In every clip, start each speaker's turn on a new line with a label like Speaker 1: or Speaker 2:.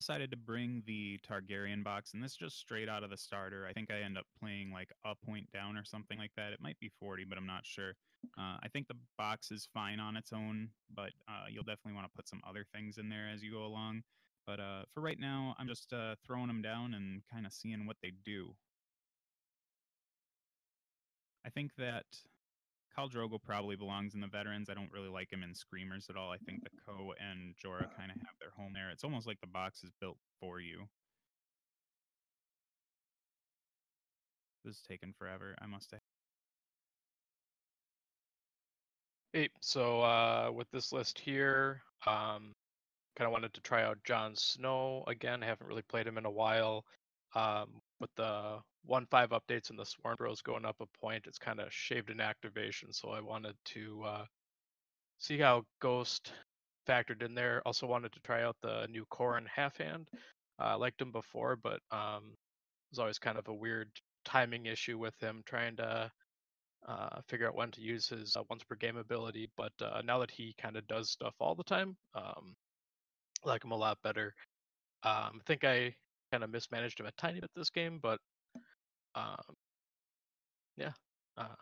Speaker 1: decided to bring the Targaryen box, and this is just straight out of the starter. I think I end up playing like a point down or something like that. It might be 40, but I'm not sure. Uh, I think the box is fine on its own, but uh, you'll definitely want to put some other things in there as you go along. But uh, for right now, I'm just uh, throwing them down and kind of seeing what they do. I think that Khal Drogo probably belongs in the veterans. I don't really like him in screamers at all. I think the Ko and Jorah kind of have their home there. It's almost like the box is built for you. This is taking forever. I must have.
Speaker 2: Hey, so uh, with this list here, um, kind of wanted to try out Jon Snow again. I haven't really played him in a while. Um, with the one five updates and the Sworn Bros going up a point, it's kind of shaved in activation. So I wanted to uh, see how Ghost factored in there. Also wanted to try out the new Qhorin half hand. I liked him before, but um, it was always kind of a weird timing issue with him trying to uh, figure out when to use his uh, once per game ability. But uh, now that he kind of does stuff all the time, um, I like him a lot better. Um, I think I kind of mismanaged him a tiny bit this game, but um, yeah. Uh,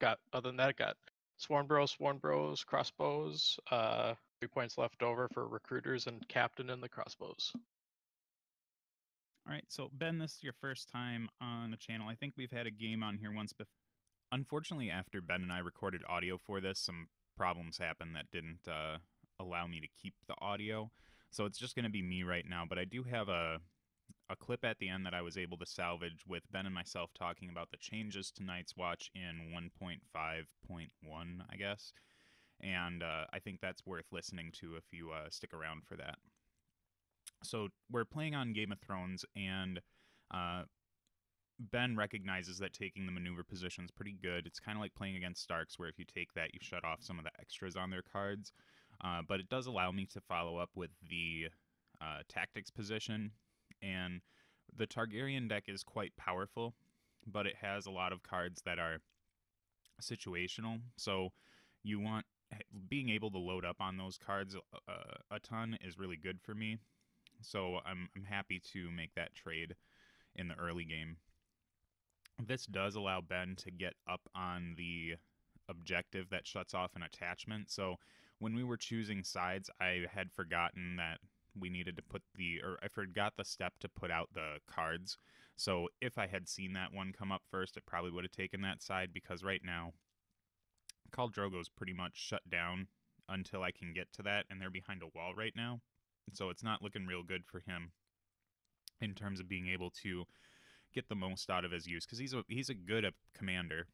Speaker 2: got other than that, got Sworn Bros, Sworn Bros, crossbows. Uh, three points left over for recruiters and captain in the crossbows.
Speaker 1: All right, so Ben, this is your first time on the channel. I think we've had a game on here once before. Unfortunately, after Ben and I recorded audio for this, some problems happened that didn't uh, allow me to keep the audio. So it's just going to be me right now. But I do have a a clip at the end that I was able to salvage with Ben and myself talking about the changes to Night's Watch in 1.5.1, I guess. And uh, I think that's worth listening to if you uh, stick around for that. So we're playing on Game of Thrones, and uh, Ben recognizes that taking the maneuver position is pretty good. It's kind of like playing against Starks, where if you take that, you shut off some of the extras on their cards. Uh, but it does allow me to follow up with the uh, tactics position, and the Targaryen deck is quite powerful, but it has a lot of cards that are situational. So you want being able to load up on those cards uh, a ton is really good for me. So I'm I'm happy to make that trade in the early game. This does allow Ben to get up on the objective that shuts off an attachment. So when we were choosing sides, I had forgotten that we needed to put the or I forgot the step to put out the cards. So if I had seen that one come up first, it probably would have taken that side because right now Khal Drogo's pretty much shut down until I can get to that and they're behind a wall right now. So it's not looking real good for him in terms of being able to get the most out of his use because he's a he's a good commander.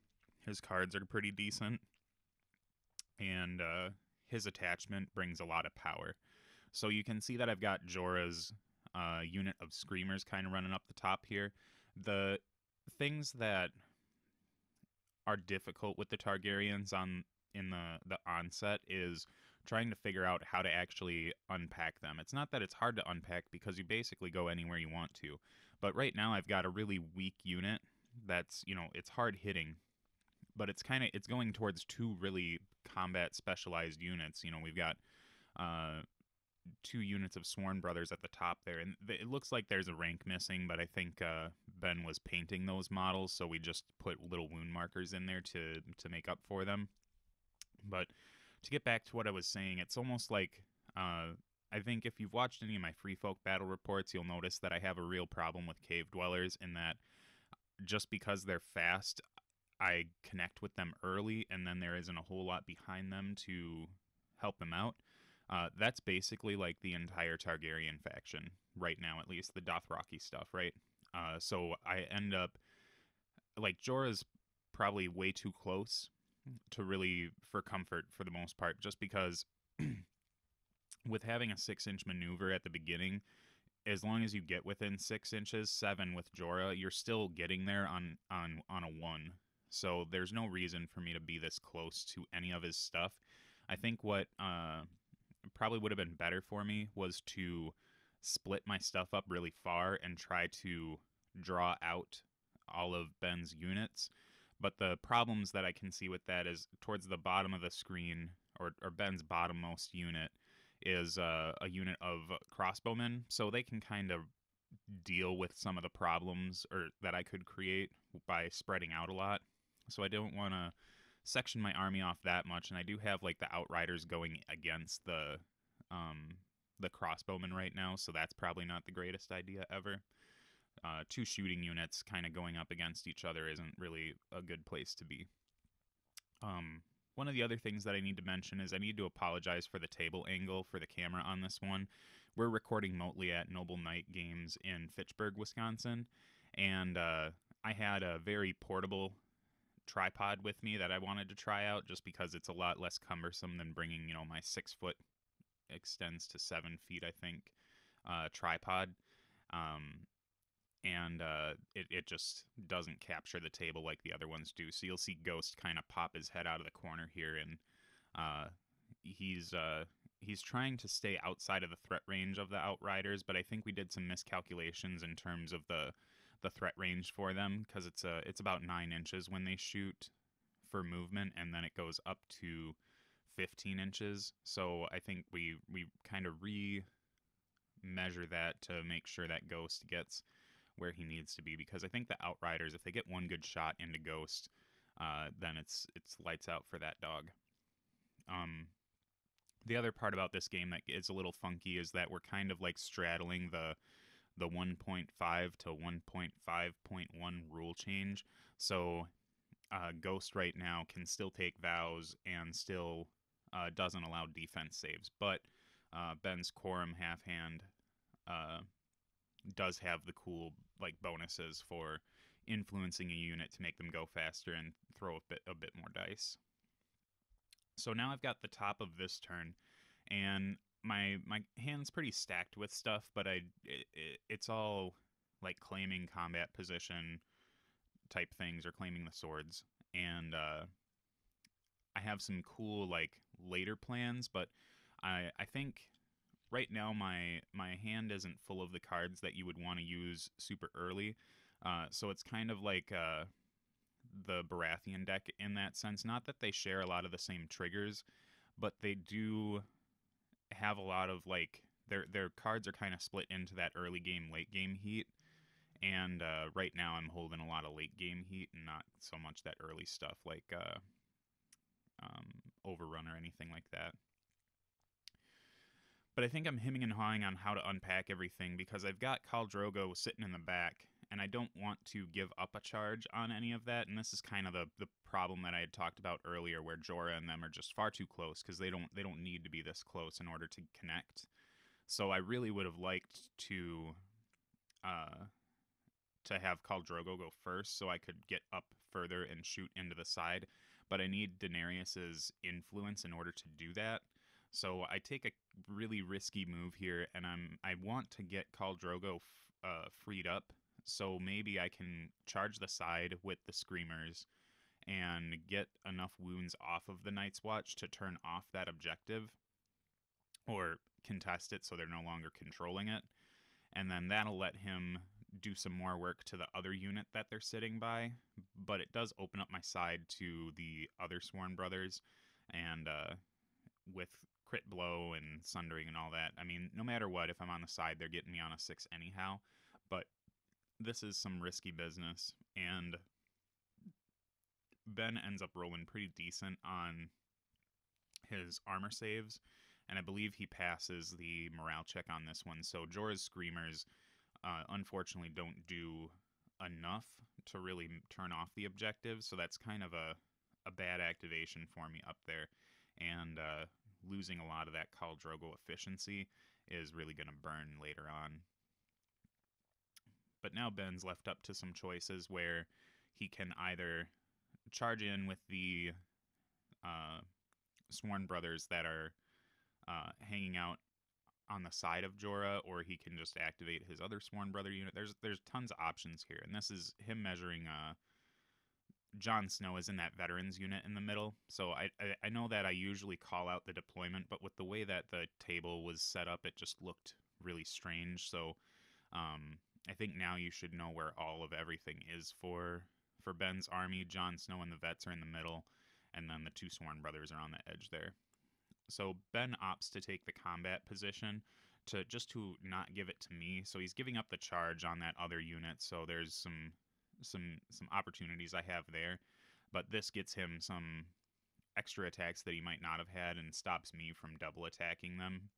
Speaker 1: His cards are pretty decent, and uh, his attachment brings a lot of power. So you can see that I've got Jorah's uh, unit of Screamers kind of running up the top here. The things that are difficult with the Targaryens on in the the onset is trying to figure out how to actually unpack them. It's not that it's hard to unpack because you basically go anywhere you want to. But right now I've got a really weak unit that's, you know, it's hard hitting, but it's kind of it's going towards two really combat specialized units. You know, we've got uh two units of Sworn Brothers at the top there, and it looks like there's a rank missing, but I think uh, Ben was painting those models, so we just put little wound markers in there to to make up for them. But to get back to what I was saying, it's almost like uh, I think if you've watched any of my Free Folk battle reports, you'll notice that I have a real problem with cave dwellers in that just because they're fast, I connect with them early, and then there isn't a whole lot behind them to help them out. Uh, that's basically like the entire Targaryen faction right now, at least the Dothraki stuff, right? Uh, so I end up like Jorah's probably way too close to really for comfort for the most part, just because with having a six inch maneuver at the beginning, as long as you get within six inches, seven with Jorah, you're still getting there on on on a one. So there's no reason for me to be this close to any of his stuff. I think what uh, probably would have been better for me was to split my stuff up really far and try to draw out all of Ben's units. But the problems that I can see with that is towards the bottom of the screen, or, or Ben's bottommost unit, is uh, a unit of crossbowmen, so they can kind of deal with some of the problems or that I could create by spreading out a lot. So I don't want to section my army off that much, and I do have like the outriders going against the um, the crossbowmen right now, so that's probably not the greatest idea ever. Uh, two shooting units kind of going up against each other isn't really a good place to be. Um, one of the other things that I need to mention is I need to apologize for the table angle for the camera on this one. We're recording remotely at Noble Knight Games in Fitchburg, Wisconsin, and uh, I had a very portable tripod with me that I wanted to try out just because it's a lot less cumbersome than bringing, you know, my six foot extends to seven feet, I think, uh, tripod. Um, and uh, it, it just doesn't capture the table like the other ones do. So you'll see Ghost kind of pop his head out of the corner here, and uh, he's uh, he's trying to stay outside of the threat range of the Outriders. But I think we did some miscalculations in terms of the the threat range for them because it's a it's about nine inches when they shoot for movement, and then it goes up to 15 inches. So I think we we kind of re measure that to make sure that Ghost gets where he needs to be because I think the Outriders, if they get one good shot into Ghost, uh, then it's it's lights out for that dog. Um, the other part about this game that is a little funky is that we're kind of like straddling the the 1.5 to 1.5.1 rule change. So uh, Ghost right now can still take vows and still uh, doesn't allow defense saves, but uh, Ben's Qhorin half hand uh, does have the cool like bonuses for influencing a unit to make them go faster and throw a bit a bit more dice. So now I've got the top of this turn, and my my hand's pretty stacked with stuff, but I it, it, it's all like claiming combat position type things or claiming the swords, and uh, I have some cool like later plans, but I I think right now my my hand isn't full of the cards that you would want to use super early. Uh, so it's kind of like uh, the Baratheon deck in that sense. Not that they share a lot of the same triggers, but they do have a lot of like their their cards are kind of split into that early game, late game heat. And uh, right now, I'm holding a lot of late game heat and not so much that early stuff like uh, um, Overrun or anything like that but I think I'm hemming and hawing on how to unpack everything because I've got Khal Drogo sitting in the back, and I don't want to give up a charge on any of that. And this is kind of the, the problem that I had talked about earlier, where Jorah and them are just far too close because they don't they don't need to be this close in order to connect. So I really would have liked to uh, to have Khal Drogo go first, so I could get up further and shoot into the side. But I need Daenerys's influence in order to do that. So I take a really risky move here, and I'm I want to get Khal Drogo f- uh, freed up. So maybe I can charge the side with the screamers and get enough wounds off of the Night's Watch to turn off that objective or contest it so they're no longer controlling it. And then that'll let him do some more work to the other unit that they're sitting by. But it does open up my side to the other Sworn Brothers. And uh, with crit blow and sundering and all that. I mean, no matter what, if I'm on the side, they're getting me on a six anyhow. But this is some risky business, and Ben ends up rolling pretty decent on his armor saves, and I believe he passes the morale check on this one. So Jorah's screamers, uh, unfortunately, don't do enough to really turn off the objective. So that's kind of a a bad activation for me up there, and uh, losing a lot of that Khal efficiency is really going to burn later on. But now Ben's left up to some choices where he can either charge in with the uh, Sworn Brothers that are uh, hanging out on the side of Jorah, or he can just activate his other Sworn Brother unit. There's there's tons of options here, and this is him measuring uh, Jon Snow is in that veterans unit in the middle. So I, I, I know that I usually call out the deployment, but with the way that the table was set up, it just looked really strange. So um, I think now you should know where all of everything is for for Ben's army. Jon Snow and the vets are in the middle, and then the two Sworn brothers are on the edge there. So Ben opts to take the combat position to just to not give it to me. So he's giving up the charge on that other unit. So there's some some some opportunities I have there. But this gets him some extra attacks that he might not have had and stops me from double attacking them.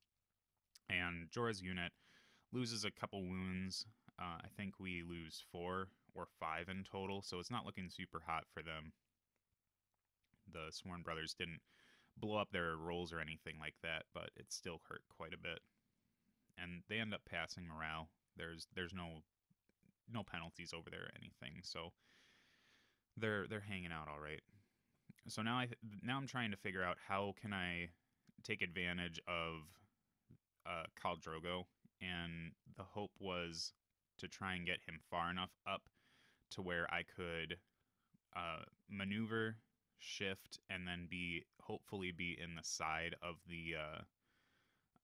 Speaker 1: And Jorah's unit loses a couple wounds. Uh, I think we lose four or five in total, so it's not looking super hot for them. The Sworn Brothers didn't blow up their rolls or anything like that, but it still hurt quite a bit. And they end up passing morale. There's there's no no penalties over there or anything, so they're they're hanging out all right. So now I now I'm trying to figure out how can I take advantage of uh, Khal Drogo, and the hope was to try and get him far enough up to where I could uh, maneuver, shift, and then be hopefully be in the side of the uh,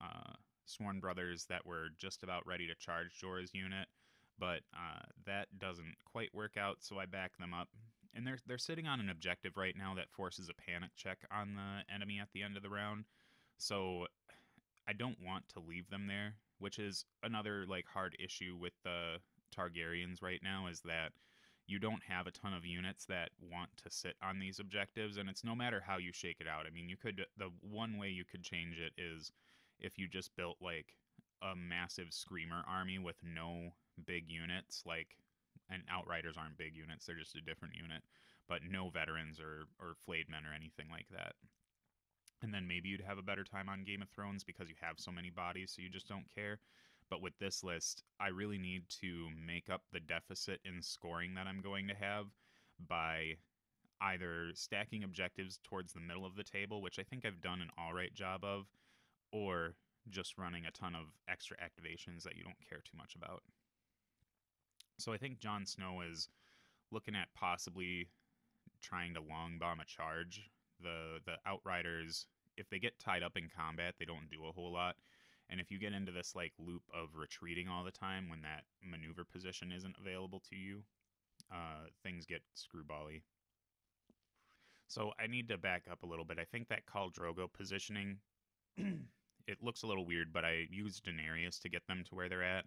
Speaker 1: uh, Sworn Brothers that were just about ready to charge Jorah's unit, but uh, that doesn't quite work out. So I back them up, and they're they're sitting on an objective right now that forces a panic check on the enemy at the end of the round. So I don't want to leave them there, which is another like hard issue with the Targaryens right now is that you don't have a ton of units that want to sit on these objectives and it's no matter how you shake it out. I mean, you could the one way you could change it is if you just built like a massive screamer army with no big units like and outriders aren't big units, they're just a different unit, but no veterans or or flayed men or anything like that. And then maybe you'd have a better time on Game of Thrones because you have so many bodies, so you just don't care. But with this list, I really need to make up the deficit in scoring that I'm going to have by either stacking objectives towards the middle of the table, which I think I've done an all right job of, or just running a ton of extra activations that you don't care too much about. So I think Jon Snow is looking at possibly trying to long bomb a charge. The the outriders, if they get tied up in combat, they don't do a whole lot. And if you get into this like loop of retreating all the time when that maneuver position isn't available to you, uh, things get screwbally. So I need to back up a little bit. I think that Khal Drogo positioning, it looks a little weird, but I used Daenerys to get them to where they're at,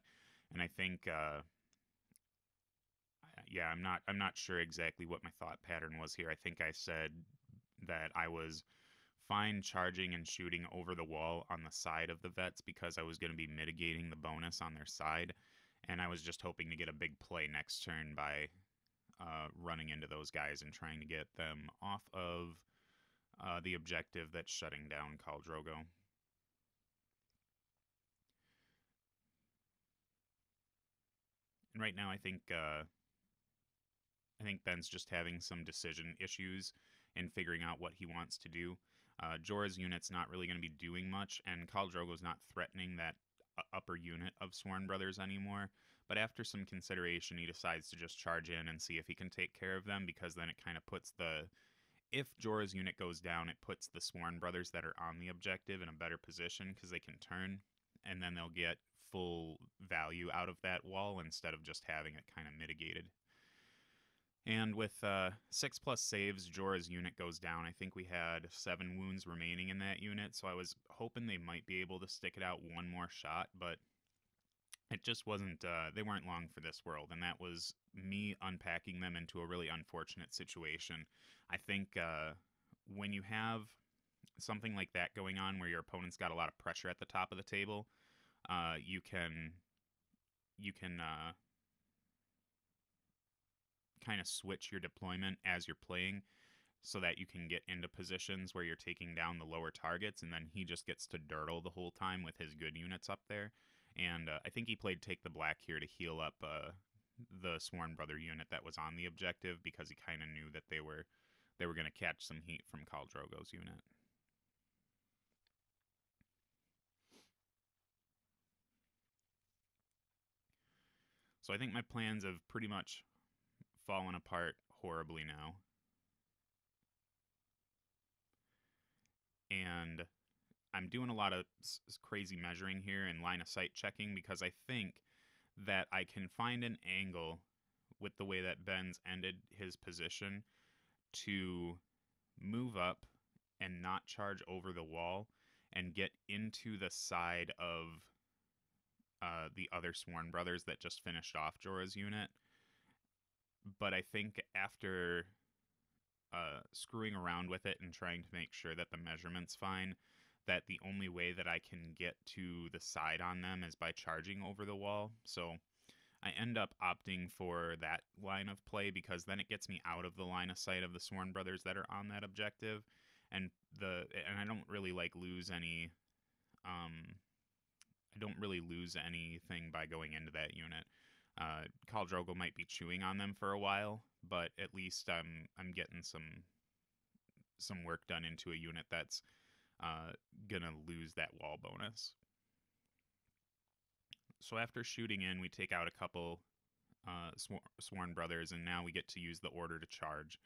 Speaker 1: and I think, uh, yeah, I'm not, I'm not sure exactly what my thought pattern was here. I think I said that I was fine charging and shooting over the wall on the side of the vets because I was going to be mitigating the bonus on their side. And I was just hoping to get a big play next turn by uh, running into those guys and trying to get them off of uh, the objective that's shutting down Khal Drogo. And right now, I think uh, I think Ben's just having some decision issues in figuring out what he wants to do. Uh, Jorah's unit's not really going to be doing much, and Khal Drogo's not threatening that upper unit of Sworn Brothers anymore. But after some consideration, he decides to just charge in and see if he can take care of them, because then it kind of puts the. If Jorah's unit goes down, it puts the Sworn Brothers that are on the objective in a better position because they can turn, and then they'll get full value out of that wall instead of just having it kind of mitigated. And with uh, six plus saves, Jorah's unit goes down. I think we had seven wounds remaining in that unit, so I was hoping they might be able to stick it out one more shot, but it just wasn't, uh, they weren't long for this world, and that was me unpacking them into a really unfortunate situation. I think uh, when you have something like that going on where your opponent's got a lot of pressure at the top of the table, uh, you can you can uh, kind of switch your deployment as you're playing so that you can get into positions where you're taking down the lower targets and then he just gets to dirtle the whole time with his good units up there. And uh, I think he played Take the Black here to heal up uh, the Sworn Brother unit that was on the objective because he kind of knew that they were they were going to catch some heat from Khal Drogo's unit. So I think my plans have pretty much fallen apart horribly now. And I'm doing a lot of s- crazy measuring here and line of sight checking because I think that I can find an angle with the way that Ben's ended his position to move up and not charge over the wall and get into the side of uh, the other Sworn brothers that just finished off Jorah's unit. But I think after uh, screwing around with it and trying to make sure that the measurement's fine, that the only way that I can get to the side on them is by charging over the wall. So I end up opting for that line of play because then it gets me out of the line of sight of the Sworn brothers that are on that objective, and the and I don't really like lose any. Um, I don't really lose anything by going into that unit. Uh, Khal Drogo might be chewing on them for a while, but at least I'm I'm getting some some work done into a unit that's uh, gonna lose that wall bonus. So after shooting in, we take out a couple uh, sworn brothers, and now we get to use the order to charge.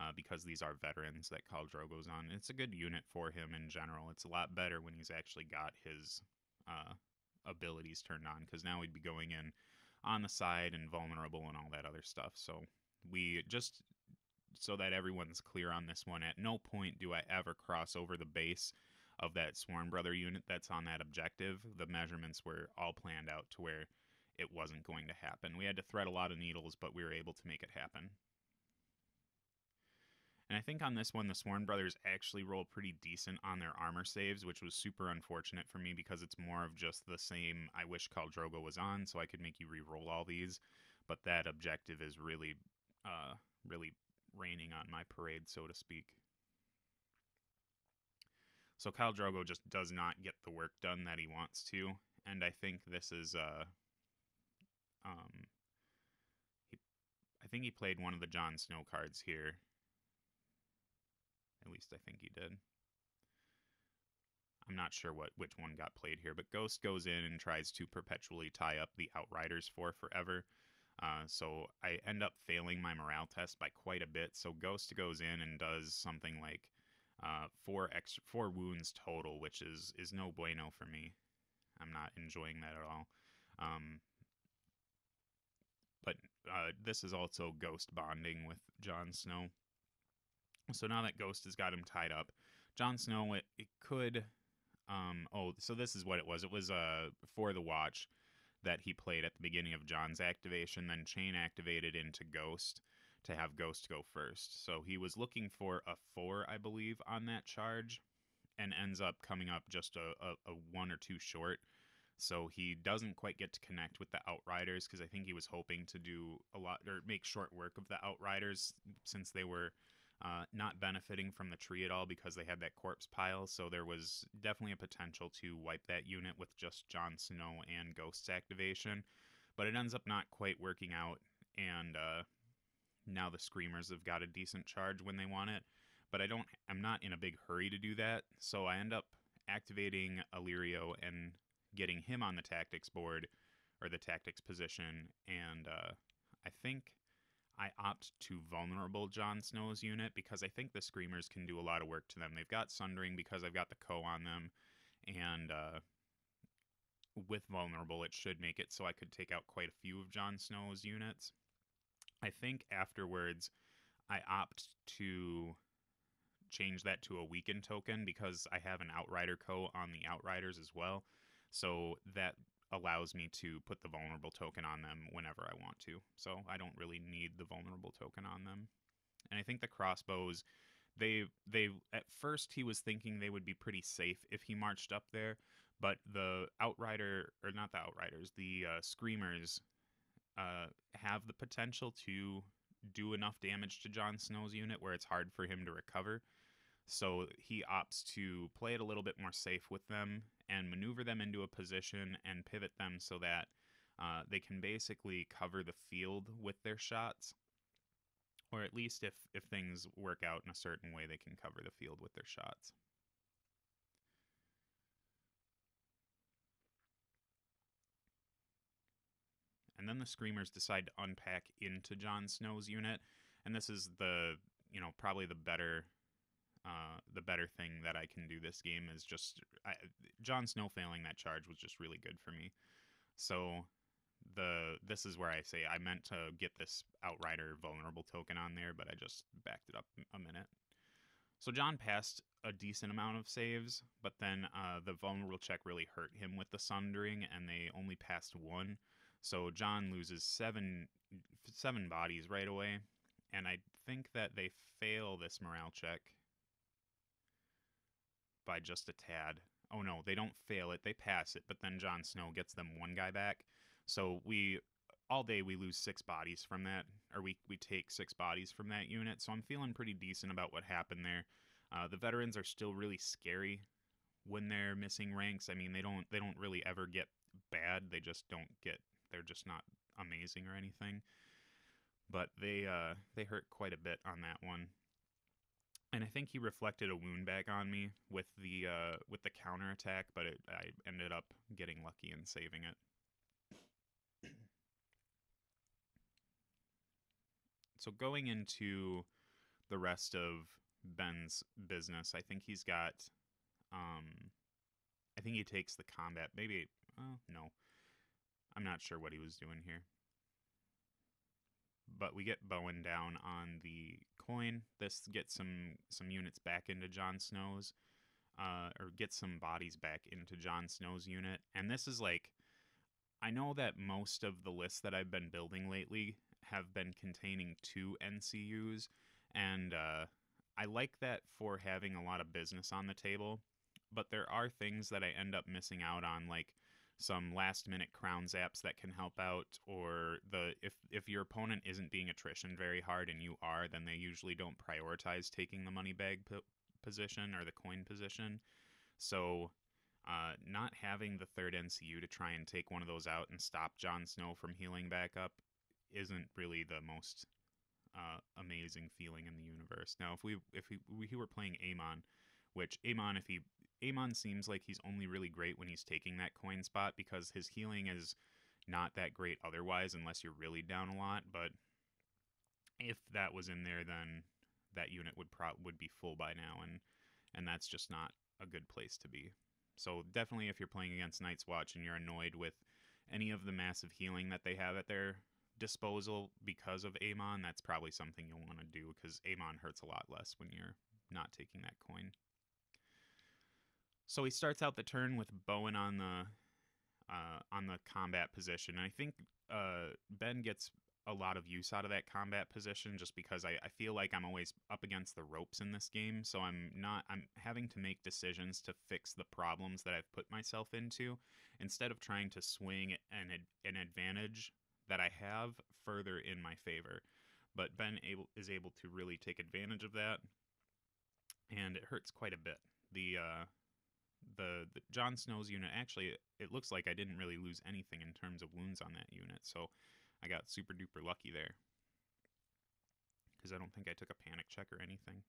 Speaker 1: Uh, because these are veterans that Khal Drogo's on. It's a good unit for him in general. It's a lot better when he's actually got his uh, abilities turned on, because now we'd be going in on the side and vulnerable and all that other stuff. So we just so that everyone's clear on this one, at no point do I ever cross over the base of that Sworn Brother unit that's on that objective. The measurements were all planned out to where it wasn't going to happen. We had to thread a lot of needles, but we were able to make it happen. And I think on this one, the Sworn Brothers actually roll pretty decent on their armor saves, which was super unfortunate for me because it's more of just the same I wish Khal Drogo was on, so I could make you re-roll all these. But that objective is really, uh, really raining on my parade, so to speak. So Khal Drogo just does not get the work done that he wants to, and I think this is uh um he, I think he played one of the Jon Snow cards here. At least I think he did. I'm not sure what which one got played here, but Ghost goes in and tries to perpetually tie up the Outriders for forever. Uh, so I end up failing my morale test by quite a bit. So Ghost goes in and does something like uh, four extra four wounds total, which is is no bueno for me. I'm not enjoying that at all. Um, but uh, this is also Ghost bonding with Jon Snow. So now that Ghost has got him tied up, Jon Snow it, it could. Um, oh, so this is what it was. It was uh for the watch that he played at the beginning of Jon's activation, then Chain activated into Ghost to have Ghost go first. So he was looking for a four, I believe, on that charge, and ends up coming up just a, a, a one or two short. So he doesn't quite get to connect with the Outriders because I think he was hoping to do a lot or make short work of the Outriders since they were uh, not benefiting from the tree at all because they had that corpse pile. So there was definitely a potential to wipe that unit with just Jon Snow and Ghost's activation. But it ends up not quite working out, and uh, now the Screamers have got a decent charge when they want it. But I don't. I'm not in a big hurry to do that, so I end up activating Illyrio and getting him on the tactics board or the tactics position, and uh, I think I opt to vulnerable Jon Snow's unit because I think the Screamers can do a lot of work to them. They've got Sundering because I've got the Ko on them, and uh, with vulnerable, it should make it so I could take out quite a few of Jon Snow's units. I think afterwards, I opt to change that to a weaken token because I have an Outrider Ko on the Outriders as well. So that allows me to put the vulnerable token on them whenever I want to. So I don't really need the vulnerable token on them. And I think the crossbows, they they at first he was thinking they would be pretty safe if he marched up there, but the outrider or not the outriders, the uh, screamers uh, have the potential to do enough damage to Jon Snow's unit where it's hard for him to recover. So he opts to play it a little bit more safe with them and maneuver them into a position and pivot them so that uh, they can basically cover the field with their shots. Or at least if, if things work out in a certain way, they can cover the field with their shots. And then the Screamers decide to unpack into Jon Snow's unit. And this is the, you know, probably the better uh, the better thing that I can do this game is just I, Snow failing that charge was just really good for me. So the this is where I say I meant to get this Outrider vulnerable token on there, but I just backed it up a minute. So Jon passed a decent amount of saves, but then uh, the vulnerable check really hurt him with the sundering, and they only passed one. So Jon loses seven seven bodies right away, and I think that they fail this morale check by just a tad. Oh no, they don't fail it; they pass it. But then Jon Snow gets them one guy back. So we all day we lose six bodies from that, or we we take six bodies from that unit. So I'm feeling pretty decent about what happened there. Uh, the veterans are still really scary when they're missing ranks. I mean, they don't they don't really ever get bad. They just don't get. They're just not amazing or anything. But they uh, they hurt quite a bit on that one. And I think he reflected a wound back on me with the uh, with the counter attack, but it, I ended up getting lucky and saving it. So going into the rest of Ben's business, I think he's got um I think he takes the combat. Maybe oh no. I'm not sure what he was doing here. But we get Bowen down on the coin. This gets some some units back into Jon Snow's uh or get some bodies back into Jon Snow's unit. And this is like I know that most of the lists that I've been building lately have been containing two NCUs, and uh, I like that for having a lot of business on the table. But there are things that I end up missing out on, like some last minute crown zaps that can help out, or the if if your opponent isn't being attrition very hard and you are, then they usually don't prioritize taking the money bag p- position or the coin position. So uh, not having the third NCU to try and take one of those out and stop Jon Snow from healing back up isn't really the most uh, amazing feeling in the universe. Now, if we if we, we were playing Aemon, which Aemon, if he Aemon seems like he's only really great when he's taking that coin spot because his healing is not that great otherwise, unless you're really down a lot. But if that was in there, then that unit would pro would be full by now, and and that's just not a good place to be. So definitely, if you're playing against Night's Watch and you're annoyed with any of the massive healing that they have at their disposal because of Aemon, that's probably something you'll want to do because Aemon hurts a lot less when you're not taking that coin. So he starts out the turn with Bowen on the uh, on the combat position. And I think uh, Ben gets a lot of use out of that combat position just because I, I feel like I'm always up against the ropes in this game. So I'm not I'm having to make decisions to fix the problems that I've put myself into instead of trying to swing an an advantage that I have further in my favor. But Ben able, is able to really take advantage of that, and it hurts quite a bit. The uh, the, the Jon Snow's unit actually it looks like I didn't really lose anything in terms of wounds on that unit, so I got super duper lucky there because I don't think I took a panic check or anything.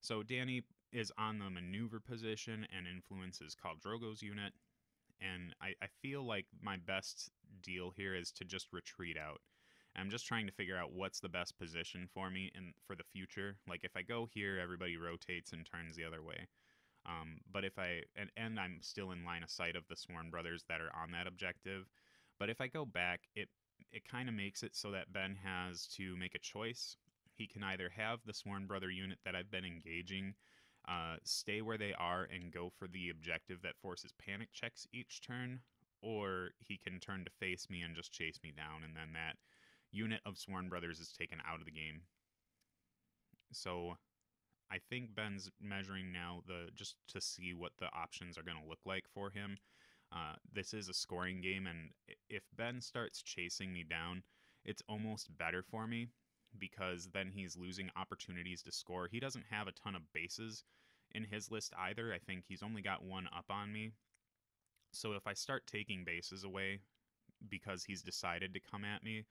Speaker 1: So Dani is on the maneuver position and influences Khal Drogo's unit, and I, I feel like my best deal here is to just retreat out. I'm just trying to figure out what's the best position for me and for the future. Like if I go here, everybody rotates and turns the other way. Um, but if I and, and I'm still in line of sight of the Sworn brothers that are on that objective. But if I go back, it it kind of makes it so that Ben has to make a choice. He can either have the Sworn brother unit that I've been engaging uh, stay where they are and go for the objective that forces panic checks each turn, or he can turn to face me and just chase me down, and then that unit of Sworn Brothers is taken out of the game. So I think Ben's measuring now the just to see what the options are going to look like for him. Uh, this is a scoring game, and if Ben starts chasing me down, it's almost better for me because then he's losing opportunities to score. He doesn't have a ton of bases in his list either. I think he's only got one up on me. So if I start taking bases away because he's decided to come at me,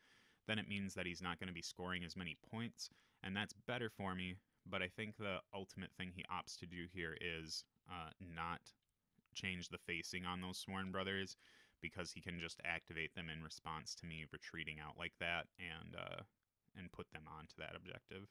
Speaker 1: then it means that he's not going to be scoring as many points, and that's better for me. But I think the ultimate thing he opts to do here is uh, not change the facing on those Sworn Brothers because he can just activate them in response to me retreating out like that and uh, and put them onto that objective.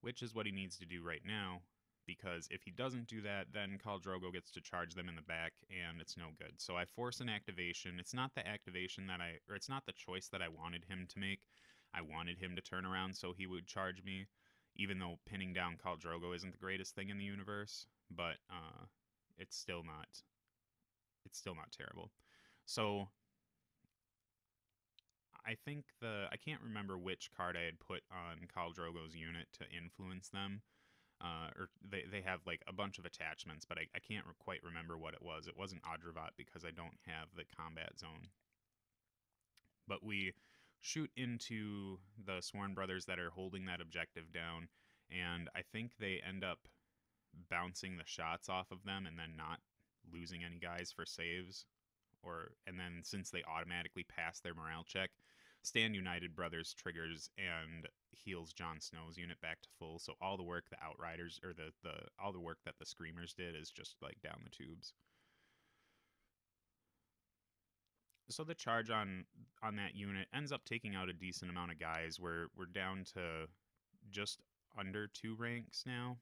Speaker 1: Which is what he needs to do right now because if he doesn't do that, then Khal Drogo gets to charge them in the back, and it's no good. So I force an activation. It's not the activation that I, or it's not the choice that I wanted him to make. I wanted him to turn around so he would charge me, even though pinning down Khal Drogo isn't the greatest thing in the universe. But uh, it's still not, it's still not terrible. So I think the I can't remember which card I had put on Khal Drogo's unit to influence them. Uh, or they, they have like a bunch of attachments, but I, I can't re- quite remember what it was. It wasn't Adravat because I don't have the combat zone. But we shoot into the Sworn Brothers that are holding that objective down, and I think they end up bouncing the shots off of them and then not losing any guys for saves or and then since they automatically pass their morale check stand united brothers triggers and heals Jon Snow's unit back to full. So all the work the Outriders or the the all the work that the Screamers did is just like down the tubes. So the charge on on that unit ends up taking out a decent amount of guys. We're we're down to just under two ranks now,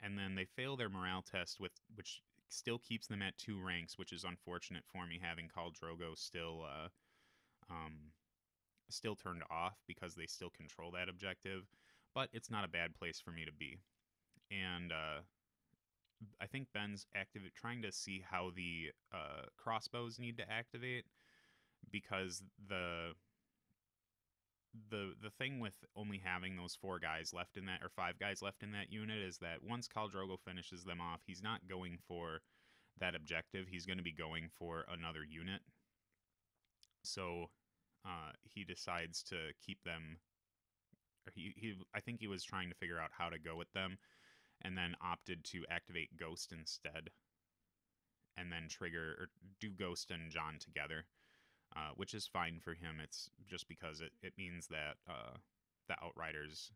Speaker 1: and then they fail their morale test with which still keeps them at two ranks, which is unfortunate for me having Khal Drogo still uh, um, still turned off because they still control that objective, but it's not a bad place for me to be. And uh, I think Ben's active trying to see how the uh, crossbows need to activate because the the the thing with only having those four guys left in that or five guys left in that unit is that once Khal Drogo finishes them off, he's not going for that objective. He's going to be going for another unit. So uh, he decides to keep them. he, he, I think he was trying to figure out how to go with them, and then opted to activate Ghost instead, and then trigger or do Ghost and Jon together, uh, which is fine for him. It's just because it, it means that uh, the Outriders.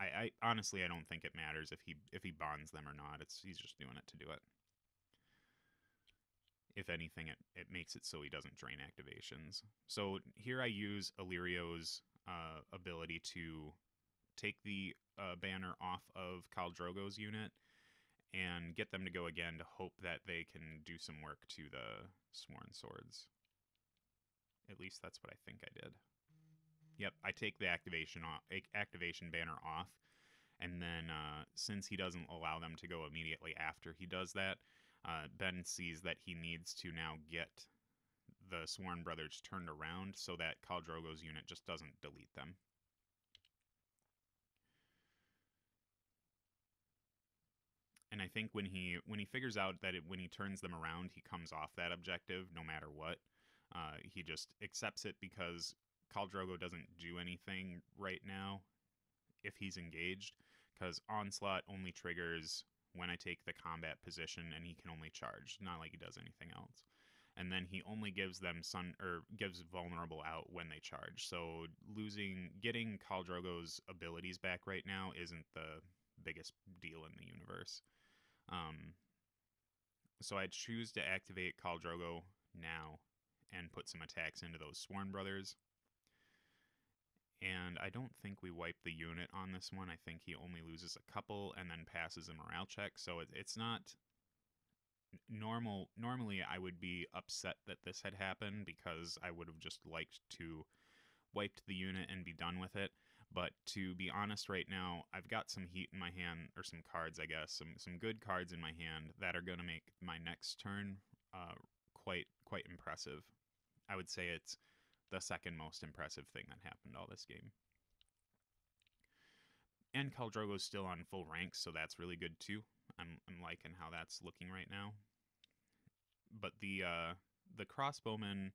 Speaker 1: I, I honestly I don't think it matters if he if he bonds them or not. It's he's just doing it to do it if anything, it, it makes it so he doesn't drain activations. So here I use Illyrio's uh, ability to take the uh, banner off of Khal Drogo's unit and get them to go again to hope that they can do some work to the Sworn Swords. At least that's what I think I did. Yep, I take the activation off, activation banner off, and then uh, since he doesn't allow them to go immediately after he does that, uh, Ben sees that he needs to now get the Sworn Brothers turned around so that Khal Drogo's unit just doesn't delete them. And I think when he when he figures out that it, when he turns them around, he comes off that objective no matter what. Uh, he just accepts it because Khal Drogo doesn't do anything right now if he's engaged, because Onslaught only triggers when I take the combat position and he can only charge, not like he does anything else. And then he only gives them sun or gives vulnerable out when they charge. So losing getting Khal Drogo's abilities back right now isn't the biggest deal in the universe. Um, so I choose to activate Khal Drogo now and put some attacks into those Sworn Brothers and I don't think we wipe the unit on this one. I think he only loses a couple and then passes a morale check. So it, it's not normal. Normally, I would be upset that this had happened because I would have just liked to wiped the unit and be done with it. But to be honest, right now, I've got some heat in my hand, or some cards, I guess, some some good cards in my hand that are going to make my next turn uh, quite quite impressive. I would say it's the second most impressive thing that happened all this game. And Khal Drogo's still on full ranks, so that's really good too. I'm I'm liking how that's looking right now. But the uh, the crossbowmen,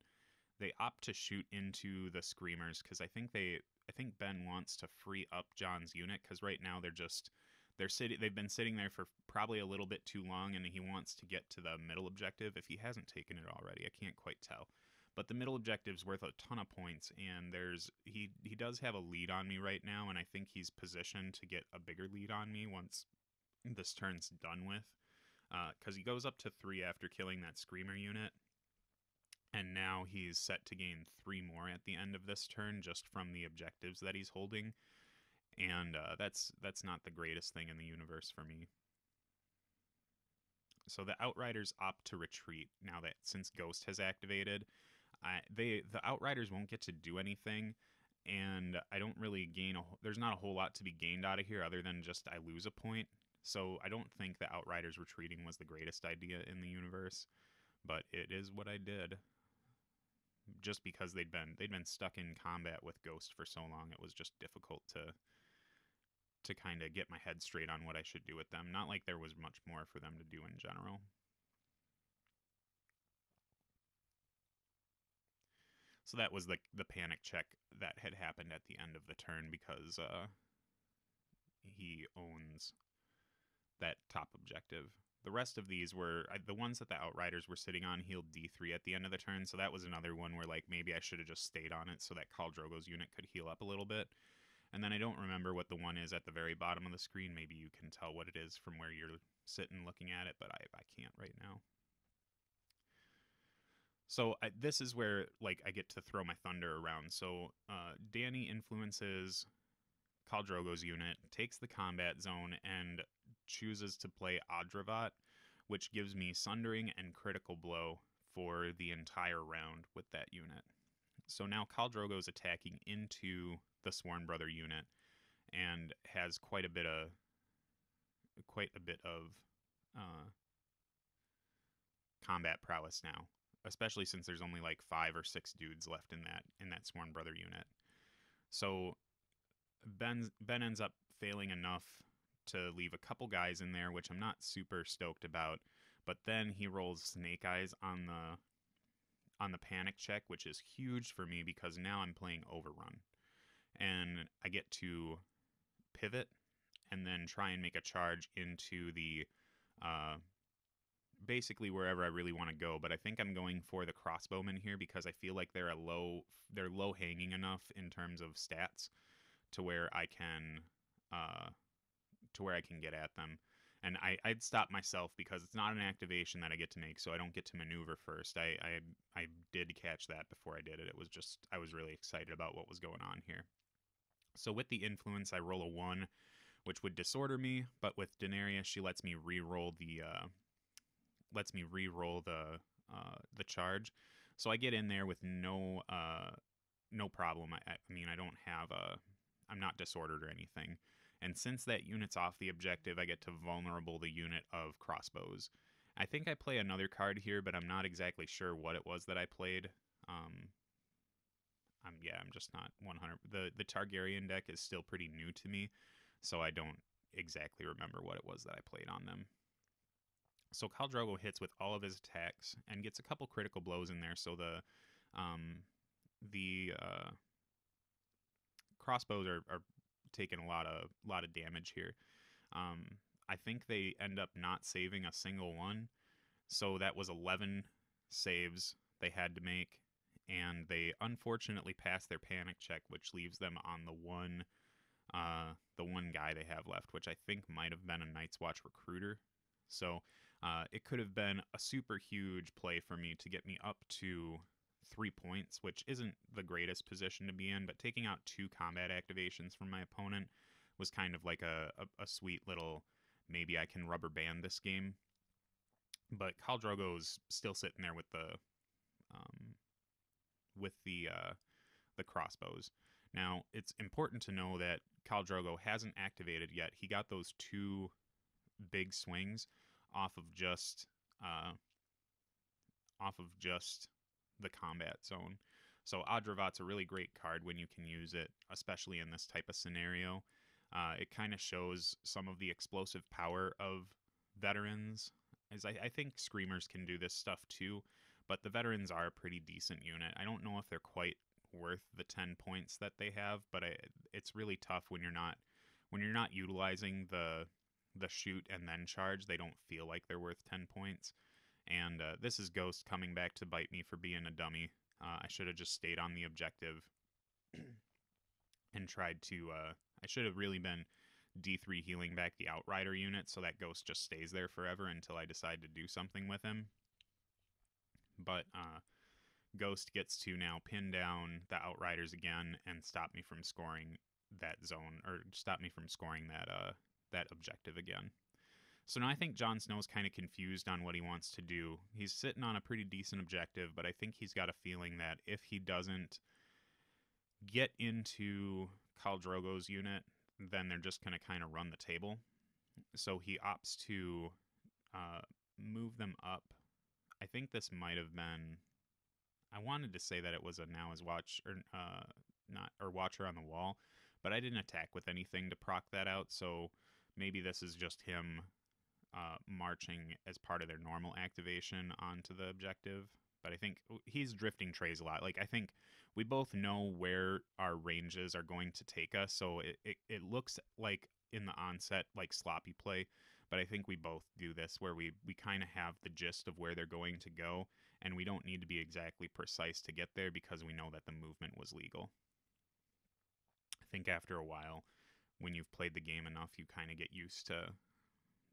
Speaker 1: they opt to shoot into the screamers because I think they I think Ben wants to free up Jon's unit because right now they're just they're sitting they've been sitting there for probably a little bit too long and he wants to get to the middle objective if he hasn't taken it already. I can't quite tell but the middle objective's worth a ton of points and there's he he does have a lead on me right now and I think he's positioned to get a bigger lead on me once this turn's done with because uh, he goes up to three after killing that screamer unit and now he's set to gain three more at the end of this turn just from the objectives that he's holding and uh, that's that's not the greatest thing in the universe for me. So the Outriders opt to retreat now that since Ghost has activated, I, they the Outriders won't get to do anything, and I don't really gain a. There's not a whole lot to be gained out of here other than just I lose a point. So I don't think the Outriders retreating was the greatest idea in the universe, but it is what I did. Just because they'd been they'd been stuck in combat with Ghost for so long, it was just difficult to to kind of get my head straight on what I should do with them. Not like there was much more for them to do in general. So that was the the panic check that had happened at the end of the turn because uh, he owns that top objective. The rest of these were the ones that the Outriders were sitting on healed D3 at the end of the turn, so that was another one where like maybe I should have just stayed on it so that Khal Drogo's unit could heal up a little bit. And then I don't remember what the one is at the very bottom of the screen. Maybe you can tell what it is from where you're sitting looking at it, but I, I can't right now. So I, this is where like I get to throw my thunder around. So uh, Dany influences Khal Drogo's unit, takes the combat zone, and chooses to play Adravat, which gives me Sundering and Critical Blow for the entire round with that unit. So now Khal Drogo is attacking into the Sworn Brother unit and has quite a bit of quite a bit of uh, combat prowess now, especially since there's only like five or six dudes left in that in that Sworn Brother unit. So Ben Ben ends up failing enough to leave a couple guys in there, which I'm not super stoked about. But then he rolls Snake Eyes on the on the panic check, which is huge for me because now I'm playing Overrun. And I get to pivot and then try and make a charge into the uh, basically wherever I really want to go. But I think I'm going for the crossbowmen here because I feel like they're a low they're low hanging enough in terms of stats to where I can uh, to where I can get at them and I, I'd stop myself because it's not an activation that I get to make, so I don't get to maneuver first. I, I I did catch that before I did it. It was just I was really excited about what was going on here. So with the influence, I roll a one, which would disorder me, but with Daenerys, she lets me re-roll the uh, lets me re-roll the uh, the charge. So I get in there with no uh, no problem. I, I mean, I don't have a I'm not disordered or anything. And since that unit's off the objective, I get to vulnerable the unit of crossbows. I think I play another card here, but I'm not exactly sure what it was that I played. Um, I'm yeah, I'm just not 100. The the Targaryen deck is still pretty new to me, so I don't exactly remember what it was that I played on them. So Khal Drogo hits with all of his attacks and gets a couple critical blows in there. So the um, the uh, crossbows are, are taken a lot of lot of damage here. Um, I think they end up not saving a single one, so that was 11 saves they had to make, and they unfortunately passed their panic check, which leaves them on the one uh, the one guy they have left, which I think might have been a Night's Watch recruiter. So uh, it could have been a super huge play for me to get me up to three points, which isn't the greatest position to be in, but taking out two combat activations from my opponent was kind of like a, a, a sweet little maybe I can rubber band this game. But Khal Drogo's still sitting there with the um, with the uh, the crossbows. Now it's important to know that Khal Drogo hasn't activated yet. He got those two big swings off of just uh, off of just the combat zone. So Adravat's a really great card when you can use it, especially in this type of scenario. Uh, it kind of shows some of the explosive power of veterans. As I, I think screamers can do this stuff too, but the veterans are a pretty decent unit. I don't know if they're quite worth the 10 points that they have, but I, it's really tough when you're not when you're not utilizing the the shoot and then charge. They don't feel like they're worth 10 points. And uh, this is Ghost coming back to bite me for being a dummy. Uh, I should have just stayed on the objective and tried to. Uh, I should have really been D3 healing back the Outrider unit so that Ghost just stays there forever until I decide to do something with him. But uh, Ghost gets to now pin down the Outriders again and stop me from scoring that zone or stop me from scoring that uh, that objective again. So now I think Jon Snow's kind of confused on what he wants to do. He's sitting on a pretty decent objective, but I think he's got a feeling that if he doesn't get into Khal Drogo's unit, then they're just going to kind of run the table. So he opts to uh, move them up. I think this might have been. I wanted to say that it was a now is watch or uh, not or watcher on the wall, but I didn't attack with anything to proc that out. So maybe this is just him uh, marching as part of their normal activation onto the objective. But I think he's drifting trays a lot. Like I think we both know where our ranges are going to take us, so it, it, it looks like in the onset like sloppy play. But I think we both do this where we, we kind of have the gist of where they're going to go, and we don't need to be exactly precise to get there because we know that the movement was legal. I think after a while, when you've played the game enough, you kind of get used to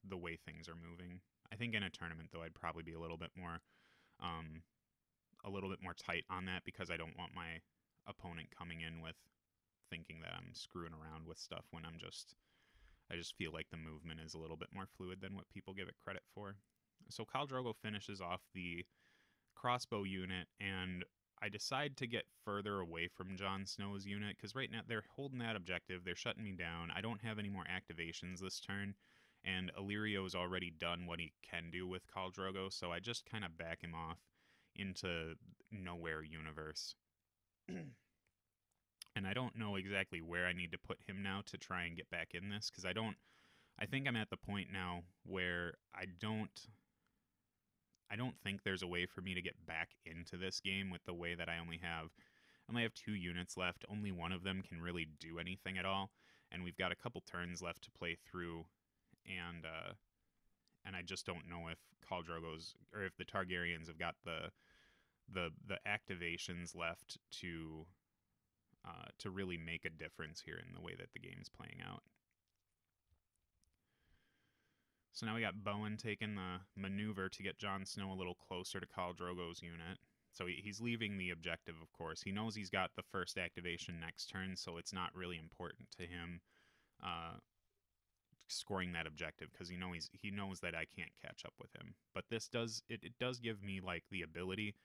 Speaker 1: the way things are moving. I think in a tournament though, I'd probably be a little bit more, um, a little bit more tight on that because I don't want my opponent coming in with thinking that I'm screwing around with stuff when I'm just, I just feel like the movement is a little bit more fluid than what people give it credit for. So Khal Drogo finishes off the crossbow unit, and I decide to get further away from Jon Snow's unit because right now they're holding that objective. They're shutting me down. I don't have any more activations this turn, and Illyrio's already done what he can do with Khal Drogo, so I just kind of back him off into nowhere universe. and I don't know exactly where I need to put him now to try and get back in this because I don't. I think I'm at the point now where I don't. I don't think there's a way for me to get back into this game with the way that I only have. I only have two units left. Only one of them can really do anything at all, and we've got a couple turns left to play through and uh, and I just don't know if Khal Drogo's or if the Targaryens have got the the the activations left to uh, to really make a difference here in the way that the game's playing out. So now we got Bowen taking the maneuver to get Jon Snow a little closer to Khal Drogo's unit. So he's leaving the objective, of course. He knows he's got the first activation next turn, so it's not really important to him uh, scoring that objective because he know he's he knows that I can't catch up with him. But this does it, it does give me like the ability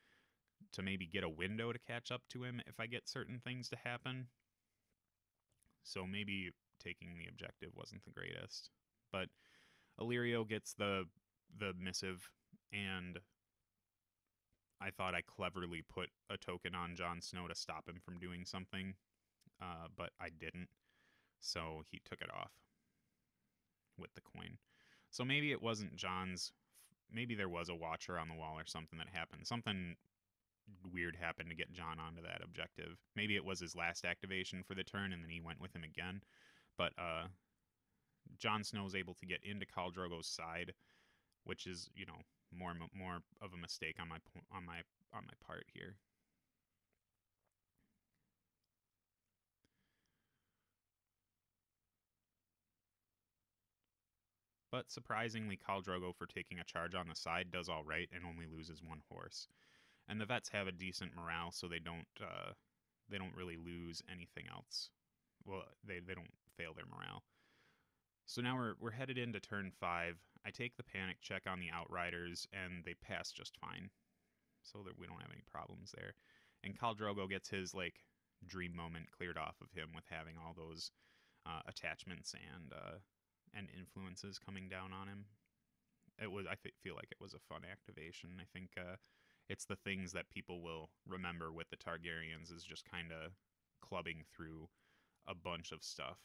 Speaker 1: to maybe get a window to catch up to him if I get certain things to happen. So maybe taking the objective wasn't the greatest. But Illyrio gets the the missive and I thought I cleverly put a token on Jon Snow to stop him from doing something, uh, but I didn't. So he took it off with the coin. So maybe it wasn't Jon's. Maybe there was a watcher on the wall or something that happened. Something weird happened to get Jon onto that objective. Maybe it was his last activation for the turn, and then he went with him again. But uh, Jon Snow is able to get into Khal Drogo's side, which is you know more more of a mistake on my on my on my part here. But surprisingly, Khal Drogo for taking a charge on the side does all right and only loses one horse. And the vets have a decent morale, so they don't uh, they don't really lose anything else. Well, they, they don't fail their morale. So now we're we're headed into turn five. I take the panic check on the outriders, and they pass just fine, so that we don't have any problems there. And Khal Drogo gets his like dream moment cleared off of him with having all those uh, attachments and uh, and influences coming down on him. It was I th- feel like it was a fun activation. I think uh, it's the things that people will remember with the Targaryens is just kind of clubbing through a bunch of stuff.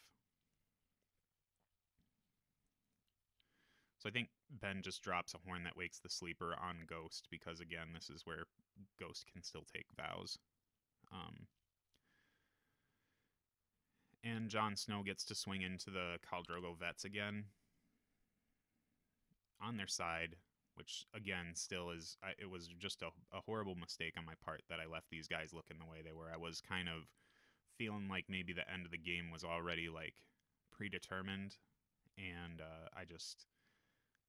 Speaker 1: So I think Ben just drops a horn that wakes the sleeper on Ghost because again, this is where Ghost can still take vows. Um, and Jon Snow gets to swing into the Khal Drogo vets again on their side, which again still is I, it was just a, a horrible mistake on my part that I left these guys looking the way they were. I was kind of feeling like maybe the end of the game was already like predetermined, and uh, I just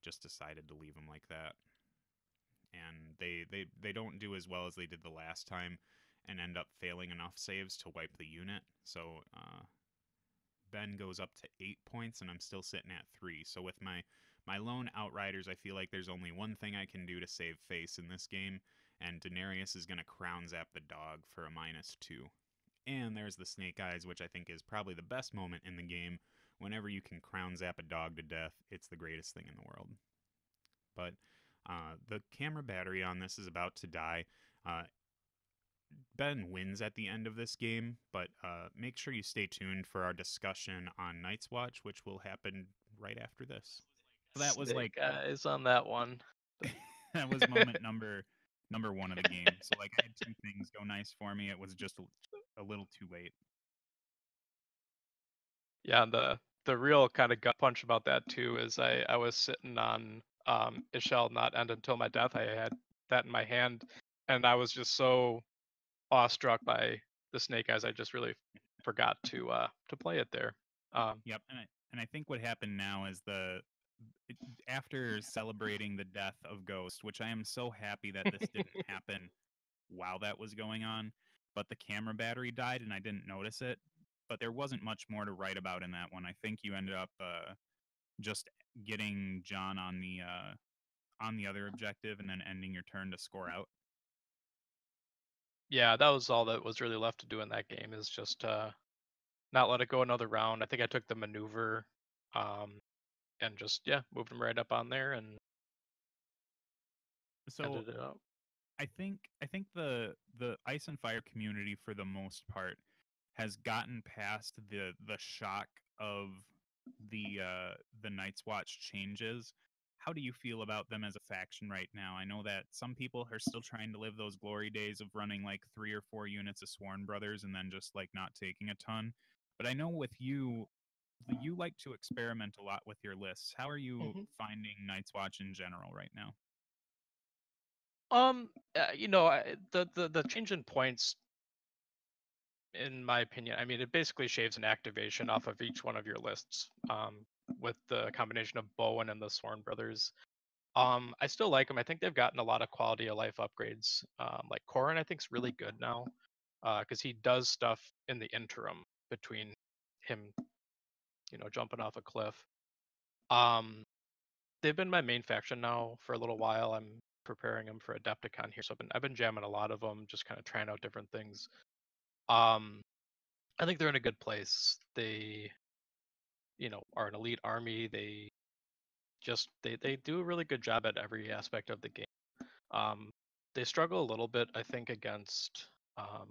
Speaker 1: just decided to leave them like that. And they they they don't do as well as they did the last time, and end up failing enough saves to wipe the unit. So uh, Ben goes up to eight points, and I'm still sitting at three. So with my My lone outriders, I feel like there's only one thing I can do to save face in this game, and Daenerys is going to crown zap the dog for a minus two. And there's the snake eyes, which I think is probably the best moment in the game. Whenever you can crown zap a dog to death, it's the greatest thing in the world. But uh, the camera battery on this is about to die. Uh, Ben wins at the end of this game, but uh, make sure you stay tuned for our discussion on Night's Watch, which will happen right after this. So that was like
Speaker 2: guys on that one.
Speaker 1: that was moment number number one of the game. So like I had two things go nice for me. It was just a, a little too late.
Speaker 2: Yeah, the the real kind of gut punch about that too is I I was sitting on um it shall not end until my death. I had that in my hand, and I was just so awestruck by the snake eyes. I just really forgot to uh to play it there. Um,
Speaker 1: yep, and I, and I think what happened now is the after celebrating the death of Ghost, which I am so happy that this didn't happen while that was going on, but the camera battery died and I didn't notice it. But there wasn't much more to write about in that one. I think you ended up uh, just getting Jon on the uh, on the other objective and then ending your turn to score out.
Speaker 2: Yeah, that was all that was really left to do in that game is just uh, not let it go another round. I think I took the maneuver um, and just yeah, moved him right up on there and
Speaker 1: so ended it up. I think I think the the ice and fire community for the most part has gotten past the the shock of the uh the Night's Watch changes. How do you feel about them as a faction right now? I know that some people are still trying to live those glory days of running like three or four units of Sworn Brothers and then just like not taking a ton. But I know with you, you like to experiment a lot with your lists. How are you mm-hmm. finding Night's Watch in general right now?
Speaker 2: Um, uh, you know, I, the the the change in points, in my opinion, I mean, it basically shaves an activation off of each one of your lists. Um, with the combination of Bowen and the Sworn Brothers. Um, I still like them. I think they've gotten a lot of quality of life upgrades. Um, like Qhorin, I think is really good now because uh, he does stuff in the interim between him you know, jumping off a cliff. Um, they've been my main faction now for a little while. I'm preparing them for Adepticon here, so I've been I've been jamming a lot of them, just kind of trying out different things. Um, I think they're in a good place. They, you know, are an elite army. They just they they do a really good job at every aspect of the game. Um, they struggle a little bit, I think, against um,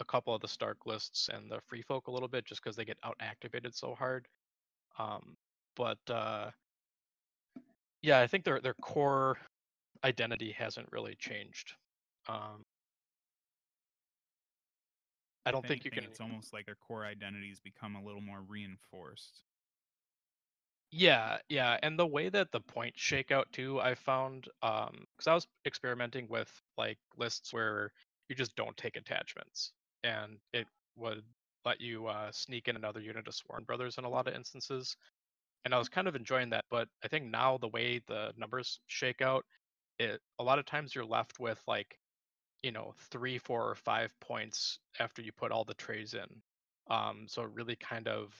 Speaker 2: a couple of the Stark lists and the Free Folk a little bit just because they get out activated so hard. Um, but uh, yeah, I think their their core identity hasn't really changed. Um, I don't think you can.
Speaker 1: It's almost like their core identities become a little more reinforced.
Speaker 2: Yeah, yeah, and the way that the point shakeout too, I found, um, because I was experimenting with like lists where you just don't take attachments, and it would let you uh, sneak in another unit of Sworn Brothers in a lot of instances. And I was kind of enjoying that, but I think now the way the numbers shake out, it a lot of times you're left with like, you know, three, four, or five points after you put all the trays in. Um, so it really kind of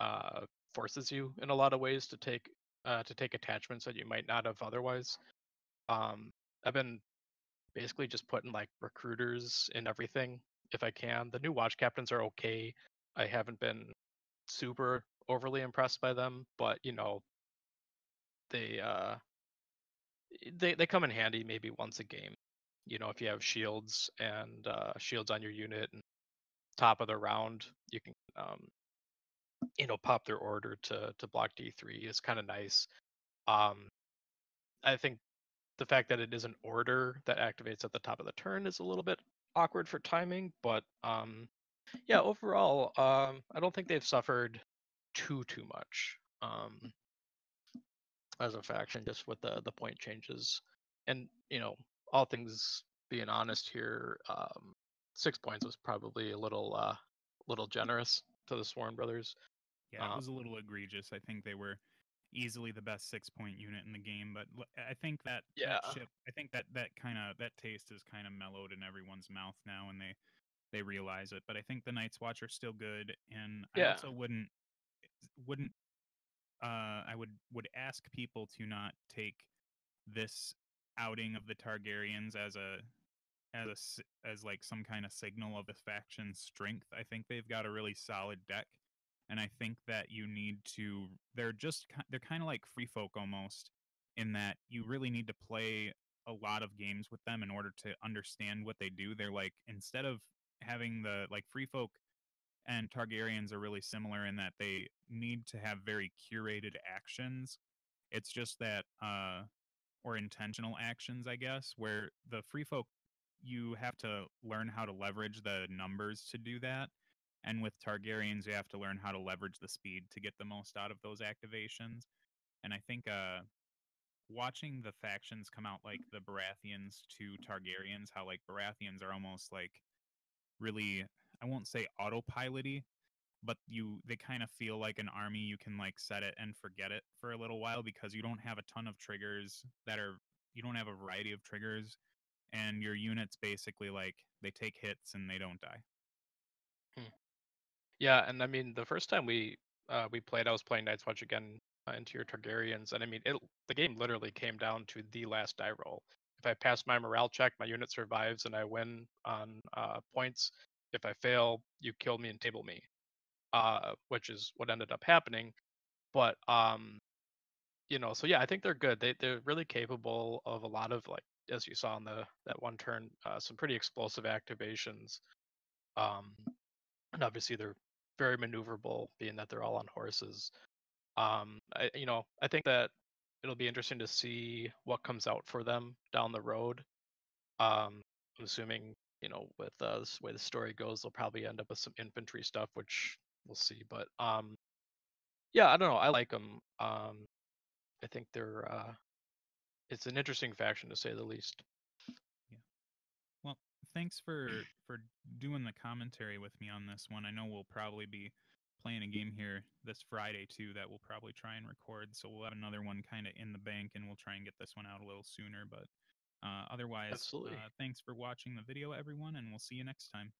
Speaker 2: uh, forces you in a lot of ways to take uh, to take attachments that you might not have otherwise. Um, I've been basically just putting like recruiters in everything if I can. The new watch captains are okay. I haven't been super overly impressed by them, but you know, they uh they they come in handy maybe once a game. You know, if you have shields and uh shields on your unit and top of the round, you can um you know pop their order to to block D3 is kind of nice. Um I think the fact that it is an order that activates at the top of the turn is a little bit awkward for timing, but um, yeah, overall, um, I don't think they've suffered too too much um, as a faction, just with the the point changes, and you know, all things being honest here, um, six points was probably a little uh, little generous to the Sworn Brothers.
Speaker 1: Yeah, it um was a little egregious. I think they were easily the best six point unit in the game. But I think that
Speaker 2: yeah,
Speaker 1: that ship, I think that that kind of that taste is kind of mellowed in everyone's mouth now, and they they realize it. But I think the Night's Watch are still good, and
Speaker 2: yeah.
Speaker 1: I also wouldn't wouldn't uh, I would would ask people to not take this outing of the Targaryens as a as a as like some kind of signal of the faction's strength. I think they've got a really solid deck, and I think that you need to. They're just they're kind of like free folk almost, in that you really need to play a lot of games with them in order to understand what they do. They're like instead of having the like free folk and Targaryens are really similar in that they need to have very curated actions. It's just that uh or intentional actions, I guess, where the free folk you have to learn how to leverage the numbers to do that. And with Targaryens, you have to learn how to leverage the speed to get the most out of those activations. And I think uh watching the factions come out like the Baratheons to Targaryens, how like Baratheons are almost like really I won't say autopiloty, but you they kind of feel like an army you can like set it and forget it for a little while because you don't have a ton of triggers that are you don't have a variety of triggers and your units basically like they take hits and they don't die.
Speaker 2: Yeah, and I mean the first time we uh, we played, I was playing Night's Watch again uh, into your Targaryens, and I mean it. The game literally came down to the last die roll. If I pass my morale check, my unit survives and I win on uh, points. If I fail, you kill me and table me, uh, which is what ended up happening. But um, you know, so yeah, I think they're good. They they're really capable of a lot of like as you saw in the that one turn, uh, some pretty explosive activations. Um, and obviously they're very maneuverable, being that they're all on horses. Um, I, you know, I think that it'll be interesting to see what comes out for them down the road. Um, I'm assuming, you know, with uh, this way the story goes, they'll probably end up with some infantry stuff, which we'll see. But um, yeah, I don't know. I like them. Um, I think they're uh, it's an interesting faction to say the least. Yeah.
Speaker 1: Well, thanks for for doing the commentary with me on this one. I know we'll probably be playing a game here this Friday too that we'll probably try and record. So we'll have another one kind of in the bank, and we'll try and get this one out a little sooner. But uh, otherwise, uh, thanks for watching the video, everyone, and we'll see you next time.